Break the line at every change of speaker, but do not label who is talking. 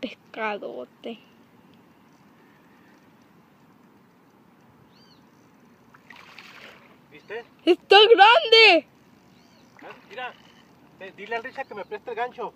pescadote.
¿Viste?
¡Está grande!
Mira, dile al Richard que me preste el gancho.